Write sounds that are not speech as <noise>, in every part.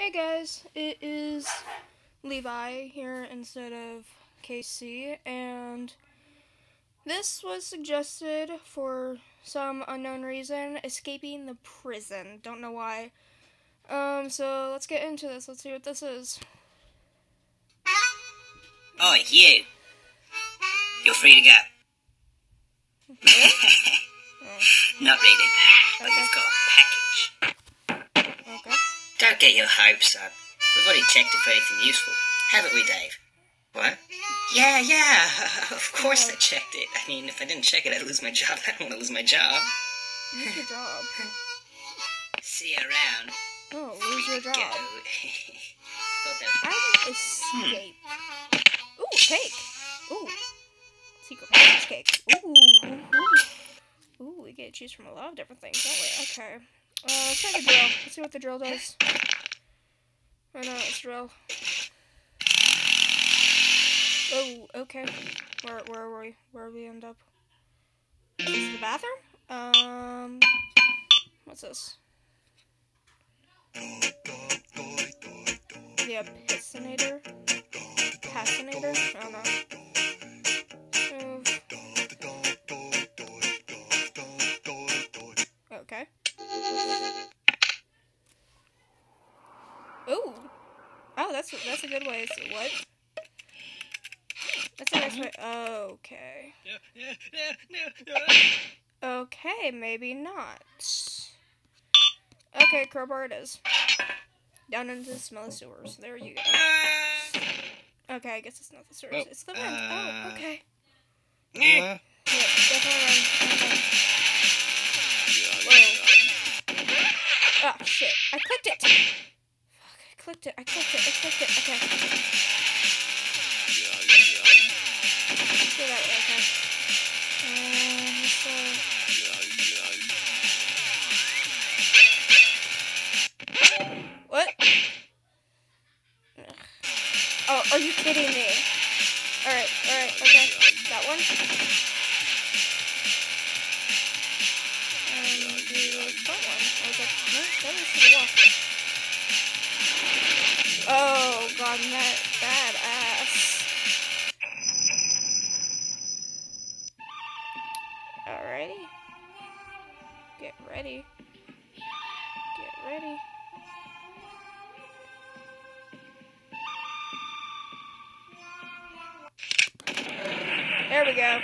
Hey guys, it is Levi here instead of KC, and this was suggested for some unknown reason, escaping the prison. Don't know why. Um, so let's get into this. Let's see what this is. Oh, you. You're free to go. <laughs> Not really, but you've got a package. Don't get your hopes up. We've already checked it for anything useful. Haven't we, Dave? What? Yeah, yeah. <laughs> Of course I checked it. I mean, if I didn't check it, I'd lose my job. <laughs> I don't want to lose my job. Lose your job. <laughs> See you around. Oh, lose your job. That I would hmm. escape. Ooh, cake. Ooh. Secret cake. Ooh. Ooh. Ooh, we get to choose from a lot of different things, don't we? Okay. Uh, let's try the drill. Let's see what the drill does. I know, let's drill. Oh, okay. Where, where were we? Where we end up? Is the bathroom? Um, what's this? The epicinator? Passinator? I don't know. Move. Okay. Maybe not. Okay, crowbar it is. Down into the smelly sewers. There you go. Okay, I guess it's not the sewers. Oh, it's the vent. oh, uh, okay. Uh, Yeah, definitely run. Okay. Whoa. Oh, shit. I clicked it! Fuck, I clicked it. I clicked it. I clicked it. Okay. What? Oh, are you kidding me? Alright, alright, okay. That one? Um, the front one. No, that. Oh, god, that There we go.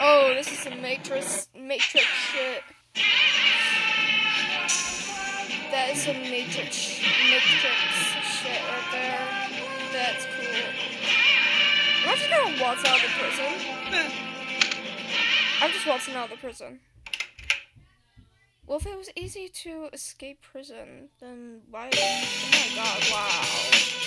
Oh, this is some Matrix Matrix shit. That is some Matrix Matrix shit right there. That's cool. Am I just gonna waltz out of the prison? I'm just waltzing out of the prison. Well, if it was easy to escape prison, then why? Oh my god! Wow!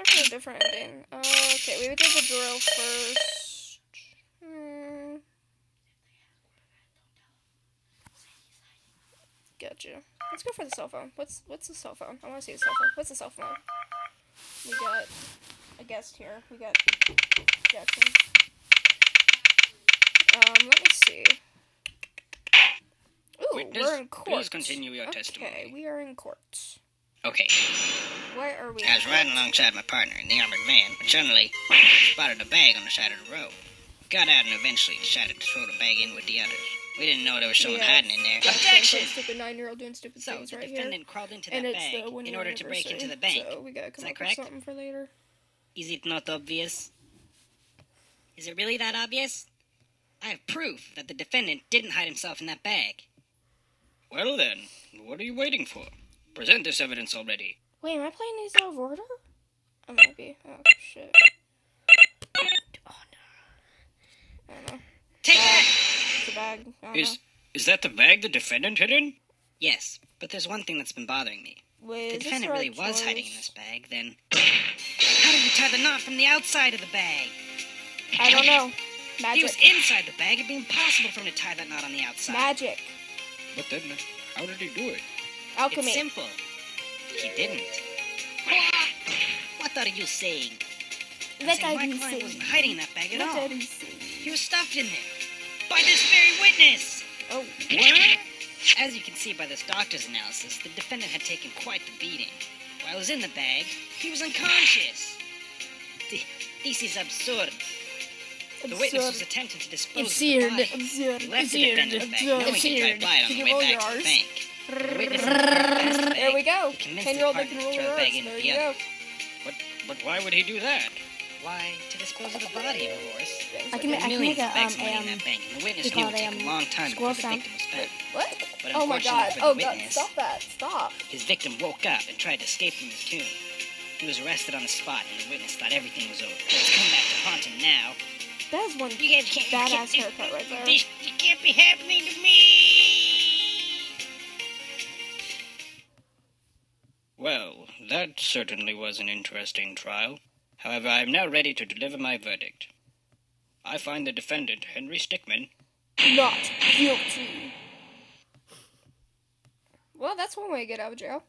Let's let's try for a different ending. Okay, we would do the drill first. Hmm. Gotcha. Let's go for the cell phone. What's what's the cell phone? I want to see the cell phone. What's the cell phone? We got a guest here. We got Jackson. Um, let me see. Ooh, Witness, we're in court. please continue your okay, testimony. we are in court. Okay, Why are we? I was riding alongside my partner in the armored van, but suddenly spotted a bag on the side of the road. Got out and eventually decided to throw the bag in with the others. We didn't know there was someone Yeah. hiding in there. Jackson, Objection! some stupid nine-year-old doing stupid So things the right here. defendant crawled into that And it's bag the one in order to break into the anniversary, bank. So we gotta come that up correct? with something for later. Is it not obvious? Is it really that obvious? I have proof that the defendant didn't hide himself in that bag. Well then, what are you waiting for? Present this evidence already. Wait, am I playing these out of order? I might be. Oh shit. Oh no. I don't know. Take that! It's a bag. I don't Is is that the bag the defendant hid in? Yes, but there's one thing that's been bothering me. know. Wait, If the defendant really right was hiding in this bag, then how did he tie the knot from the outside of the bag? I don't know. If he was inside the bag, it'd be impossible for him to tie that knot on the outside. Magic. But then, how did he do it? Alchemy. It's simple. He didn't. What are you saying? and Let say Daddy Mike wasn't hiding that bag at Let all. Daddy see. He was stuffed in there by this very witness. Oh, What? As you can see by this doctor's analysis, the defendant had taken quite the beating. While he was in the bag, he was unconscious. Th- This is absurd. The witness was attempting to dispose Absurd. of the body. Absurd. He left the Absurd. defendant's bag, Absurd. knowing he'd drive Absurd. by it on the way back to the bank. The witness had driven past the There we go. Ten year old that partner can to roll the bag R's. into There the you go. But but why would he do that? Why? To dispose of the body, of course. I can, ma- I can make a bags um, of money in um that bank, and the witness they knew it call would take a um, long time squirrel before the victim was found. What? But Oh my god. Oh god. witness, Stop that. Stop. His victim woke up and tried to escape from his tomb. He was arrested on the spot, and the witness thought everything was over. But it's come back to haunt him now. That is one You guys can't. you badass can't- haircut right there. This it can't be happening to me. Well, that certainly was an interesting trial. However, I am now ready to deliver my verdict. I find the defendant, Henry Stickman, Not guilty. Well, that's one way to get out of jail.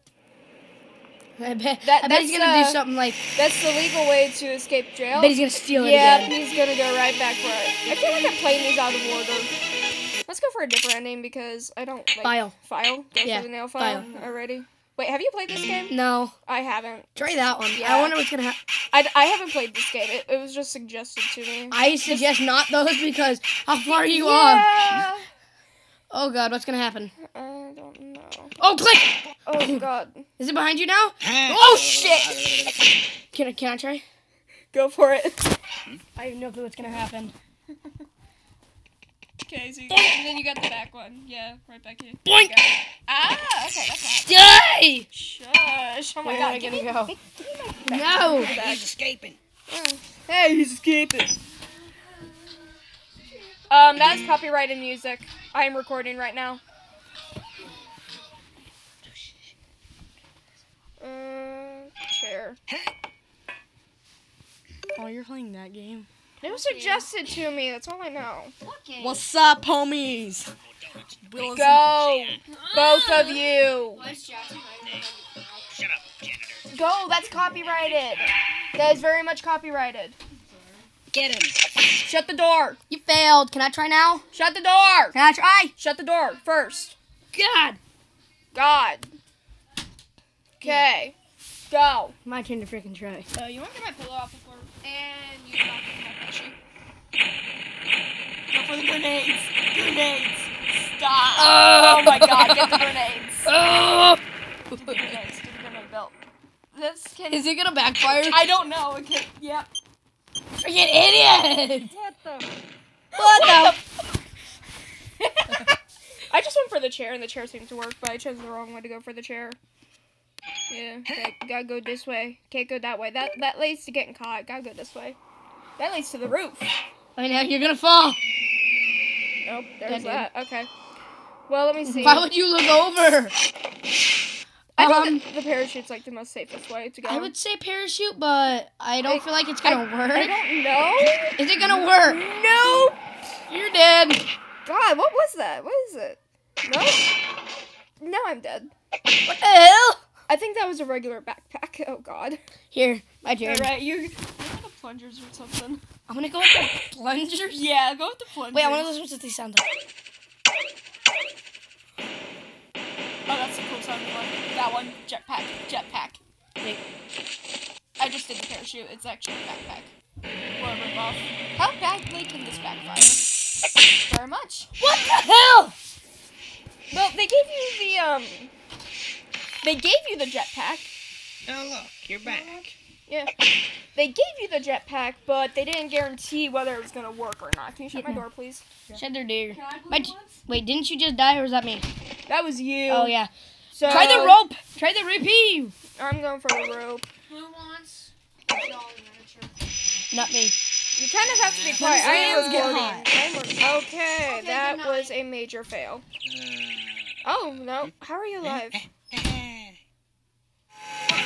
I bet, That- I bet he's that's, gonna uh, do something like. That's the legal way to escape jail. I bet he's gonna steal it yeah, again. he's gonna go right back for it. I feel like I'm playing these out of order. Let's go for a different ending because I don't like File. File. Go Yeah, for the nail file. file. Already. Wait, have you played this game? No, I haven't. try that one. Yeah. I wonder what's gonna happen. I, I haven't played this game. It, it was just suggested to me. I suggest not those because how far you off? yeah. Oh god, what's gonna happen? I don't know. Oh, click! Oh <clears throat> god. Is it behind you now? Oh shit! Can I, can I try? Go for it. I have no clue what's gonna happen. <laughs> Okay, so you, and then you got the back one. Yeah, right back here. Boink! Ah, okay, that's that. Die! Shush. Oh my Where god. am I give gonna me- go? give me my- No! He's escaping. Hey, he's escaping. Um, that's copyrighted music. I am recording right now. Uh, chair. Oh, you're playing that game. It was suggested to me. That's all I know. What's up, homies? Go, both of you. Shut up, janitor. Go. That's copyrighted. That is very much copyrighted. Get him. Shut the door. You failed. Can I try now? Shut the door. Can I try? Shut the door first. God! God. Okay. Go. My turn to freaking try. Uh, you want to get my pillow off before? And you. Go for the grenades. Grenades. Stop. Oh, my god, get the grenades. Oh! <laughs> Get the grenades. Get the grenade belt. This can. Is it gonna backfire? I don't know. It can. Yep. freaking idiot! What the? What the? <laughs> I just went for the chair and the chair seemed to work, but I chose the wrong way to go for the chair. Yeah, okay, gotta go this way. Can't go that way. That that leads to getting caught. Gotta go this way. That leads to the roof. I know you're gonna fall. Nope, there's Yeah, that. Okay. Well, let me see. Why would you look over? I Um, think that the parachute's like the most safest way to go. I would say parachute, but I don't I- feel like it's gonna I work. I don't know. Is it gonna work? No. You're dead. God, what was that? What is it? No. Now I'm dead. What the hell? I think that was a regular backpack. Oh God. Here, my turn. All right, you. the plungers or something. I'm gonna go with the <laughs> plungers. Yeah, go with the plungers. Wait, I want to listen to these sound like. Oh, that's a cool sounding one. That one, jetpack, jetpack. Wait. I just did the parachute. It's actually a backpack. A ripoff. How badly can this backfire? Very much. What the hell? Well, they gave you the um. They gave you the jetpack. Oh, look, you're back. Yeah. They gave you the jetpack, but they didn't guarantee whether it was gonna work or not. Can you shut my door, please? Shed their deer. My t- wait, didn't you just die or was that me? That was you. Oh yeah. So Try the rope. Try the repeat. I'm going for the rope. Who wants a dolly miniature? Not me. You kind of have to be quiet. I am Let's get hot. I am re- okay, Okay, that was a major fail. Uh, Oh no! How are you alive?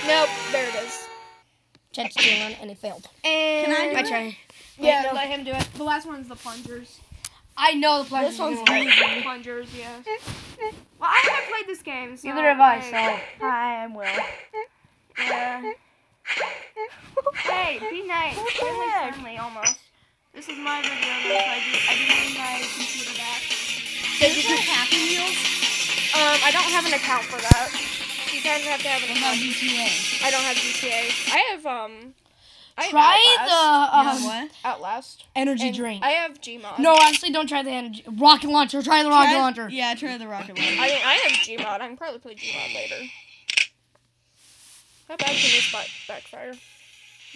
Nope. There it is. Tried to steal one and it failed. And Can I do I it? try. Yeah, no. let him do it. The last one's the plungers. I know the plungers. This one's are gonna easy. Plungers, yeah. Well, I haven't played this game, so Neither have I. hey. So hi, I'm Will. Yeah. Hey, be nice. Friendly, friendly, almost. This is my video, though, so I do, I do need my computer back. Did you Happy Meals? Um, I don't have an account for that. You kind of have to have an What about account. GTA? I don't have GTA. I have, um... I have Try Outlast. the um, know what? Outlast. energy And drink. I have Gmod. no, actually, don't try the energy. Rocket launcher. Try the rocket Try- launcher. Yeah, try the rocket launcher. I mean, I have Gmod. I can probably play Gmod later. How bad can this backfire?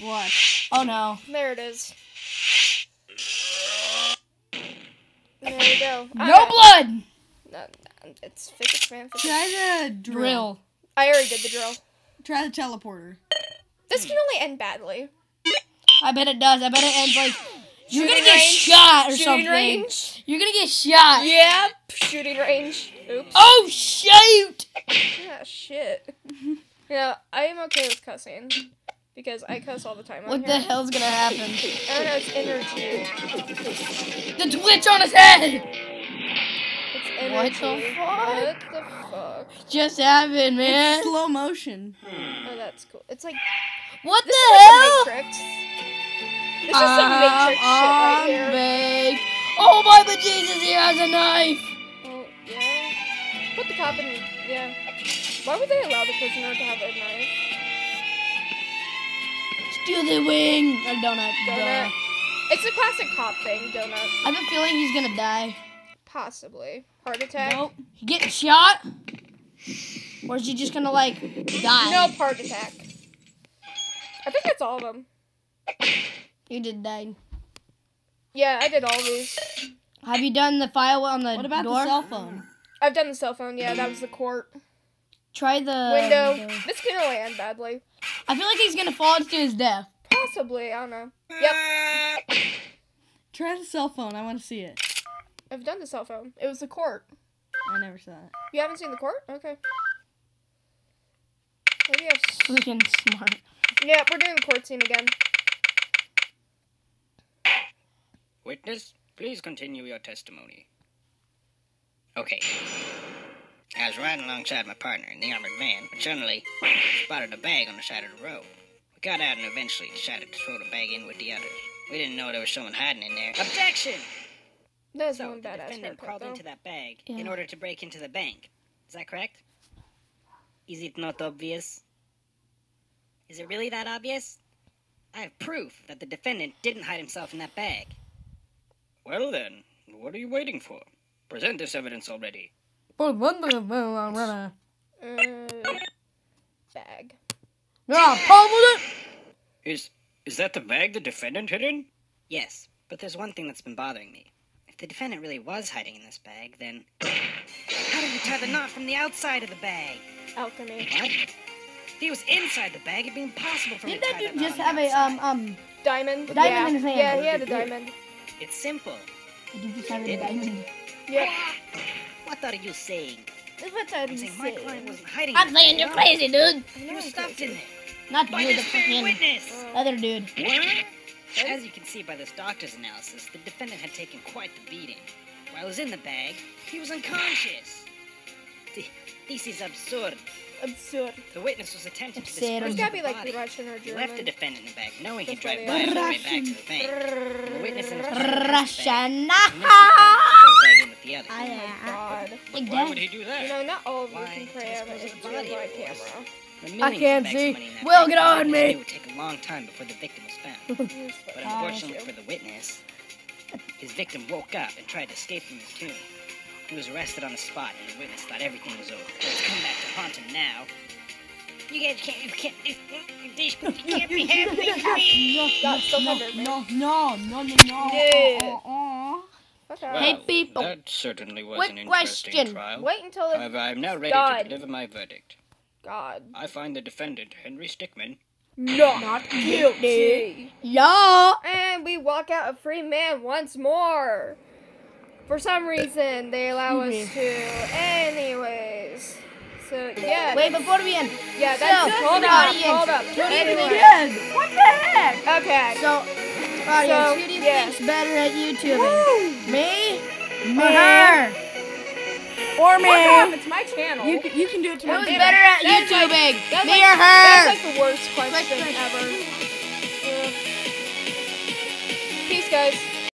What? Oh no. There it is. There we go. No Ah, blood. no, no, it's physics, man. Physics. Try the drill. Drill. I already did the drill. Try the teleporter. This can only end badly. I bet it does. I bet it ends like you're gonna Shooting get shot or Shooting something. range. You're gonna get shot. Yep. Shooting range. Oops. Oh shoot! Yeah, shit. <laughs> yeah, I am okay with cussing. Because I cuss all the time What the here. hell's gonna happen? I don't know, it's energy. The twitch on his head It's What the fuck? What the fuck? just happened, man. It's slow motion. Oh, that's cool. It's like What this the is like hell? the Matrix. This is some Matrix shit right here. I'm. Oh my bejesus, he has a knife. Oh, yeah. Put the cop in. Yeah. Why would they allow the prisoner to have a knife? Steal the wing. A donut. Donut. Duh. It's a classic cop thing, donut. I have a feeling he's gonna die. Possibly. Heart attack. Nope. He getting shot? Or is he just gonna like die? Nope, heart attack. I think that's all of them. You did die. Yeah, I did all these. Have you done the file on the What about door? the cell phone? I've done the cell phone. Yeah, that was the court Try the window. window. This can only end badly. I feel like he's gonna fall to his death. Possibly. I don't know. Yep. Try the cell phone. I want to see it. I've done the cell phone. It was the court. I never saw it. You haven't seen the court? Okay. Maybe I've. s- Freaking smart. Yeah, we're doing the court scene again. Witness, please continue your testimony. Okay. I was riding alongside my partner in the armored van, but suddenly spotted a bag on the side of the road. We got out and eventually decided to throw the bag in with the others. We didn't know there was someone hiding in there. Objection! That is So, one the badass defendant crawled though. into that bag Yeah. in order to break into the bank. Is that correct? Is it not obvious? Is it really that obvious? I have proof that the defendant didn't hide himself in that bag. Well then, what are you waiting for? Present this evidence already. Uh, bag. Yeah, probably. Is is that the bag the defendant hid in? Yes, but there's one thing that's been bothering me. If the defendant really was hiding in this bag, then how did he tie the knot from the outside of the bag? Alchemy. What? If he was inside the bag, it'd be impossible for Did me to that tie dude that knot just have the a um um? Diamond. Diamond yeah. in his hand. Yeah, he had a diamond. It's simple. Did you just have a diamond? Yep. What are you saying? What I'm saying my client wasn't hiding. I'm in saying you're crazy, dude. He was stuffed in there. Not By you, the this very freaking witness. other dude. As you can see by this doctor's analysis, the defendant had taken quite the beating. While he was in the bag, he was unconscious. This is absurd. Absurd. The witness was attempting to Absurd. dispose It's of gotta the be like body. Russian or He left the German. defendant in the bag, knowing he'd drive what by on the way back to the bank. The witness and his partner Oh passed the Russian. and then he the bag in with the others. Oh, God. Why would he do that? You know, not all of you can To cram dispose of into the body, my of course. camera. I can't of bags of see. money Will, get on me. It would take a long time before the victim was found. But unfortunately for the witness, his victim woke up and tried to escape from his tomb. He was arrested on the spot, and the witness thought everything was over. But it's come back to haunt him now. You guys can't, you can't, you, this can't be happening <laughs> to me. God, still No, covered, man. no, no, no, no, no. Yeah. Uh. Fuck Well, off. Hey, people. That certainly was Quick an interesting question. trial. Wait until it's However, I am now ready God. to deliver my verdict. God. I find the defendant, Henry Stickman, Not <laughs> guilty. Yeah. And we walk out a free man once more. For some reason, they allow us to. Anyways. So, yeah. Wait, before we end. Yeah, that's. So, hold the up, audience, hold up. who do you think- Anyway. What the heck? Okay. So, audience, So, who do you yeah. think's better at YouTubing? Me? Me. Or her? Or Fuck off, me. it's my channel. You can, you can do it to me. That was better better at That's YouTubing? that's me like, or her? That's like the worst question Click, click. ever. Ugh. Peace, guys.